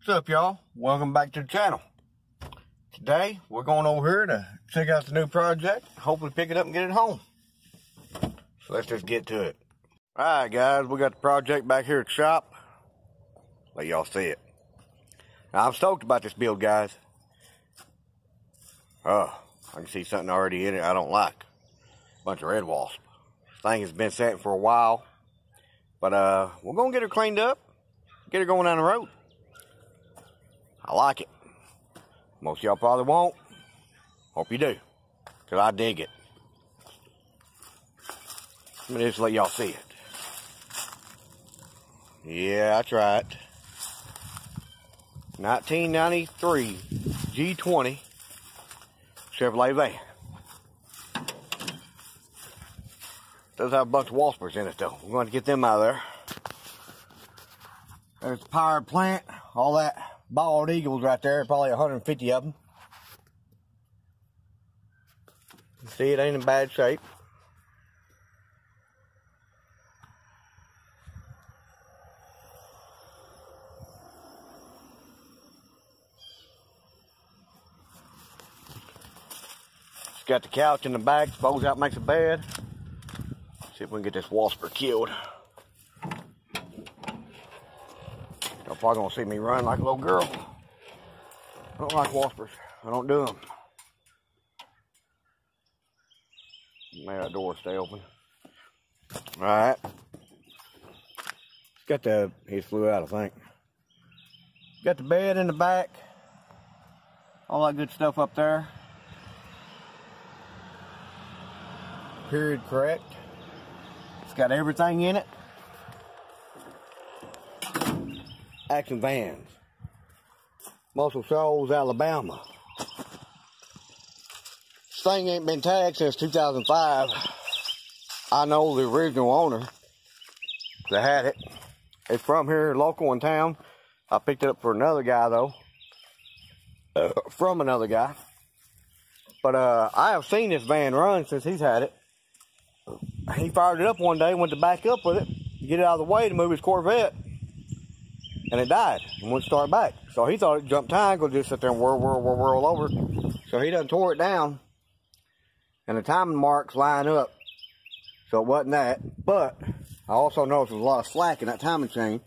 What's up, y'all? Welcome back to the channel. Today, we're going over here to check out the new project. Hopefully pick it up and get it home. So let's just get to it. All right, guys, we got the project back here at the shop. Let y'all see it. Now, I'm stoked about this build, guys. Oh, I can see something already in it I don't like. A Bunch of red wasp. This thing has been sitting for a while. But uh, we're going to get her cleaned up. Get her going down the road. I like it. Most y'all probably won't. Hope you do. Because I dig it. Let me just let y'all see it. Yeah, that's right. 1993 G20 Chevrolet van. Does have a bunch of waspers in it though. We're going to get them out of there. There's the power plant, all that bald eagles right there, probably 150 of them. See, it ain't in bad shape. It's got the couch in the back, folds out, makes a bed. See if we can get this wasper killed. Y'all probably gonna see me run like a little girl. I don't like waspers. I don't do them. May that door stay open. All right. Got the, he flew out, I think. Got the bed in the back. All that good stuff up there. Period correct. It's got everything in it. Action Vans. Muscle Shoals, Alabama. This thing ain't been tagged since 2005. I know the original owner that had it. It's from here, local in town. I picked it up for another guy though. Uh, from another guy. But uh, I have seen this van run since he's had it. He fired it up one day, went to back up with it, get it out of the way to move his Corvette and it died and wouldn't start back. So he thought it jumped time, go just sit there and whirl, whirl, whirl, whirl over. So he done tore it down, and the timing marks line up. So it wasn't that, but I also noticed there was a lot of slack in that timing chain.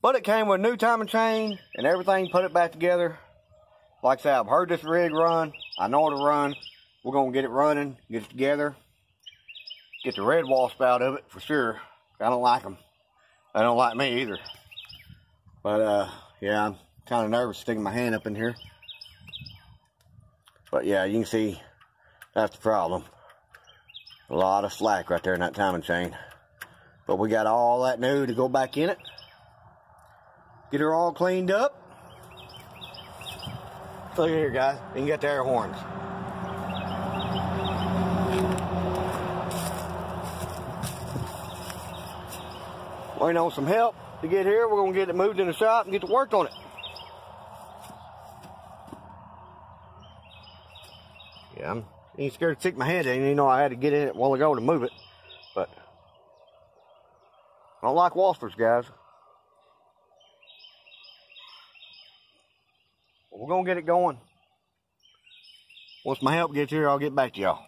But it came with a new timing chain and everything, put it back together. Like I said, I've heard this rig run. I know it'll run. We're gonna get it running, get it together, get the red wasp out of it for sure. I don't like them. They don't like me either. But uh, yeah, I'm kind of nervous sticking my hand up in here. But yeah, you can see that's the problem. A lot of slack right there in that timing chain. But we got all that new to go back in it. Get her all cleaned up. Look at here, guys. You can get the air horns. Waiting on some help to get here. We're going to get it moved in the shop and get to work on it. Yeah, I'm ain't scared to stick my hand in. You know, I had to get in it a while ago to move it. But I don't like waspers, guys. We're going to get it going. Once my help gets here, I'll get back to y'all.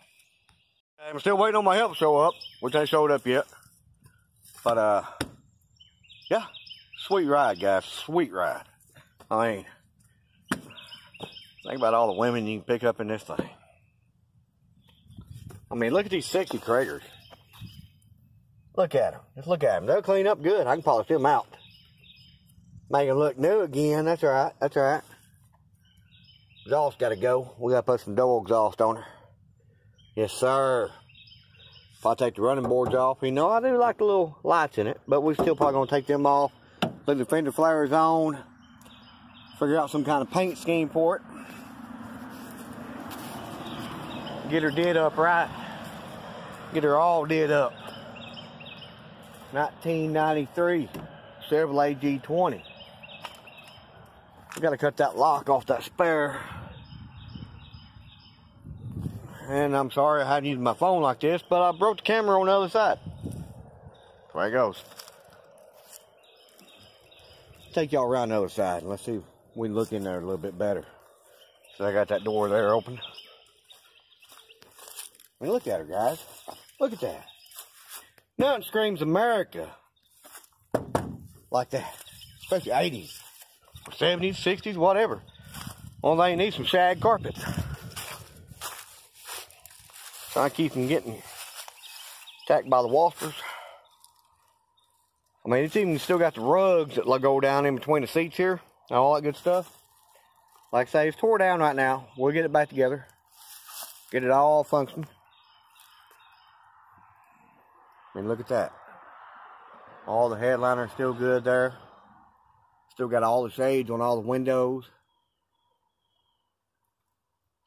I'm still waiting on my help to show up, which ain't showed up yet. But, uh, yeah, sweet ride, guys. Sweet ride. I mean, think about all the women you can pick up in this thing. I mean, look at these sexy Cragars. Look at them. Just look at them. They'll clean up good. I can polish them out. Make them look new again. That's all right. That's all right. Exhaust got to go. We got to put some dual exhaust on her. Yes, sir. If I take the running boards off, you know, I do like the little lights in it, but we're still probably gonna take them off. Leave the fender flares on. Figure out some kind of paint scheme for it. Get her did up right. Get her all did up. 1993 Chevrolet G20. We gotta cut that lock off that spare. And I'm sorry I hadn't used my phone like this, but I broke the camera on the other side. There it goes. take y'all around the other side let's see if we look in there a little bit better. So I got that door there open. I mean, look at her, guys. Look at that. Nothing screams America like that. Especially 80s, 70s, 60s, whatever. Only you need some shag carpet. Trying to keep from getting attacked by the waspers. I mean, it's even still got the rugs that go down in between the seats here. and All that good stuff. Like I say, it's tore down right now. We'll get it back together. Get it all functioning. I mean, look at that. All the headliners still good there. Still got all the shades on all the windows.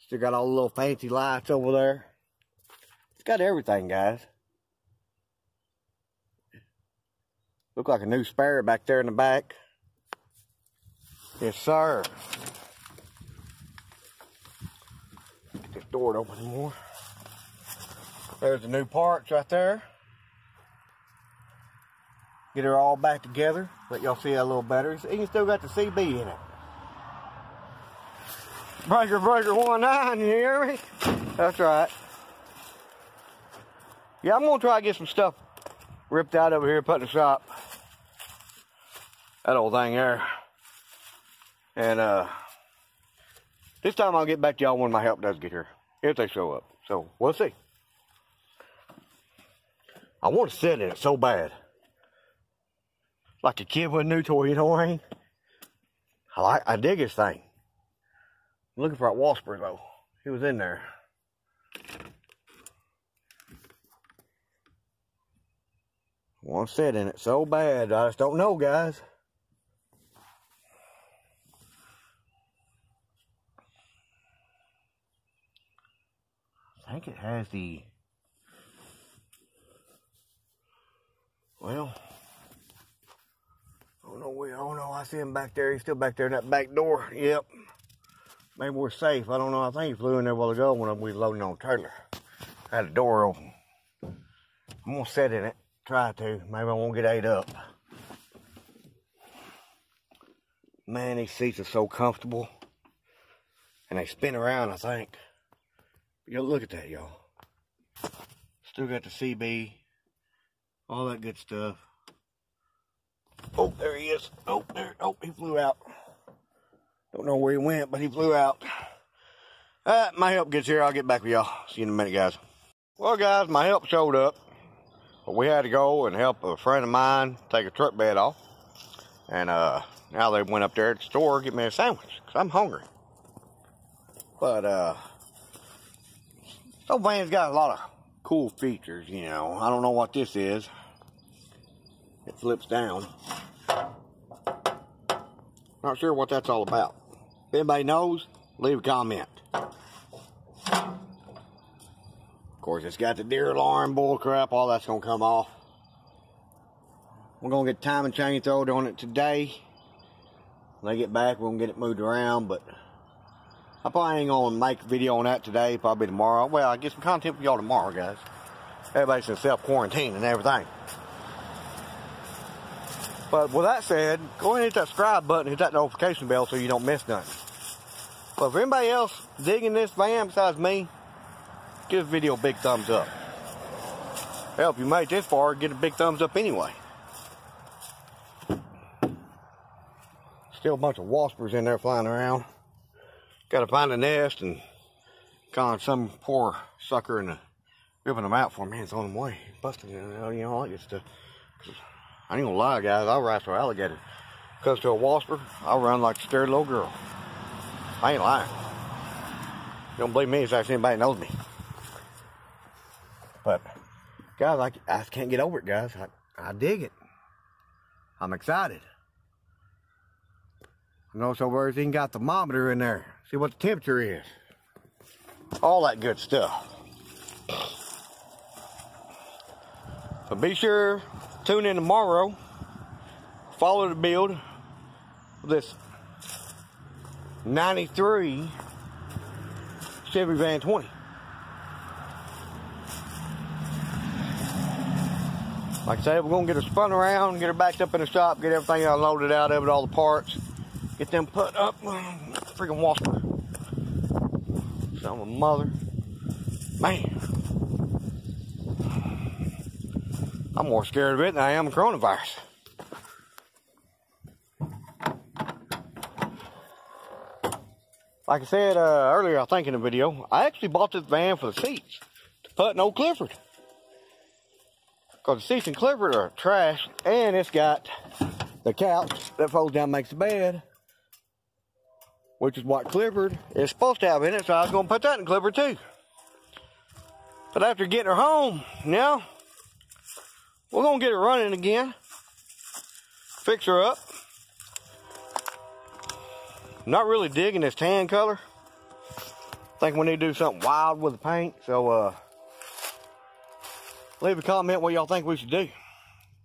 Still got all the little fancy lights over there. It's got everything, guys. Look like a new spare back there in the back. Yes, sir. Get this door to open more. There's the new parts right there. Get her all back together. Let y'all see that a little better. Even still got the CB in it. Breaker, breaker, one nine, you hear me? That's right. Yeah, I'm gonna try to get some stuff ripped out over here, put in the shop. That old thing there. And uh this time I'll get back to y'all when my help does get here. If they show up. So we'll see. I want to sit in it so bad. Like a kid with a new toy, you know what I mean? I like I dig this thing. I'm looking for that Wasper though. He was in there. I want to sit in it so bad. I just don't know, guys. I think it has the well oh no we oh no I see him back there he's still back there in that back door yep maybe we're safe I don't know I think he flew in there a while ago when we were loading on trailer had the door open I'm gonna sit in it try to maybe I won't get ate up man these seats are so comfortable and they spin around I think Yo, look at that, y'all. Still got the CB, all that good stuff. Oh, there he is. Oh, there. Oh, he flew out. Don't know where he went, but he flew out. Uh, my help gets here. I'll get back with y'all. See you in a minute, guys. Well, guys, my help showed up. But we had to go and help a friend of mine take a truck bed off. And uh, now they went up there at the store get me a sandwich because I'm hungry. But uh, so van's got a lot of cool features, you know. I don't know what this is. It flips down. Not sure what that's all about. If anybody knows, leave a comment. Of course, it's got the deer alarm, bull crap, all that's gonna come off. We're gonna get timing chain thrown on it today. When they get back, we're gonna get it moved around, but I probably ain't gonna make a video on that today, probably tomorrow. Well, I get some content for y'all tomorrow, guys. Everybody's in self-quarantine and everything. But with that said, go ahead and hit that subscribe button, hit that notification bell so you don't miss nothing. But if anybody else digging this van besides me, give this video a big thumbs up. Help you made this far, get a big thumbs up anyway. Still a bunch of waspers in there flying around. Got to find a nest and con some poor sucker and uh, ripping them out for me. It's on them way, busting, uh, you know, all that good stuff. I ain't gonna lie, guys. I'll wrestle alligator. Comes to a wasper, I'll run like a scared little girl. I ain't lying. You don't believe me? It's actually anybody knows me. But guys, I, I can't get over it, guys. I, I dig it. I'm excited. Know so where's he got thermometer in there. See what the temperature is. All that good stuff. So be sure, tune in tomorrow. Follow the build of this 93 Chevy Van 20. Like I said, we're gonna get her spun around, get her backed up in the shop, get everything unloaded out of it, all the parts, get them put up. Freaking wasper. Son of a mother. Man. I'm more scared of it than I am of coronavirus. Like I said uh, earlier, I think in the video, I actually bought this van for the seats to put in old Clifford. Because the seats in Clifford are trash, and it's got the couch that folds down makes the bed, which is what Clifford is supposed to have in it, so I was going to put that in Clifford too. But after getting her home, now, we're going to get her running again, fix her up, not really digging this tan color. Think we need to do something wild with the paint. So uh, leave a comment what y'all think we should do.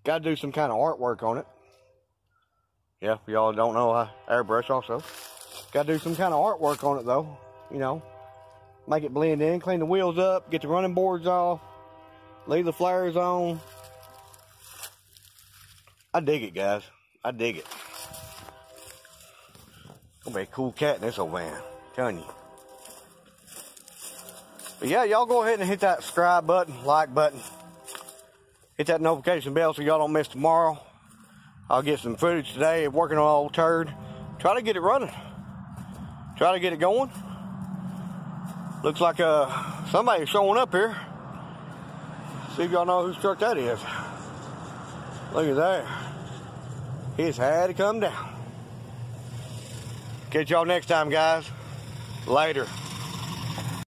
Got to do some kind of artwork on it. Yeah, y'all don't know I airbrush also. Got to do some kind of artwork on it though. You know, make it blend in, clean the wheels up, get the running boards off, leave the flares on. I dig it, guys. I dig it. Gonna be a cool cat in this old van. Telling you. But yeah, y'all go ahead and hit that subscribe button, like button. Hit that notification bell so y'all don't miss tomorrow. I'll get some footage today of working on old turd. Try to get it running. Try to get it going. Looks like uh, somebody's showing up here. See if y'all know whose truck that is. Look at that. He's had to come down. Catch y'all next time, guys. Later.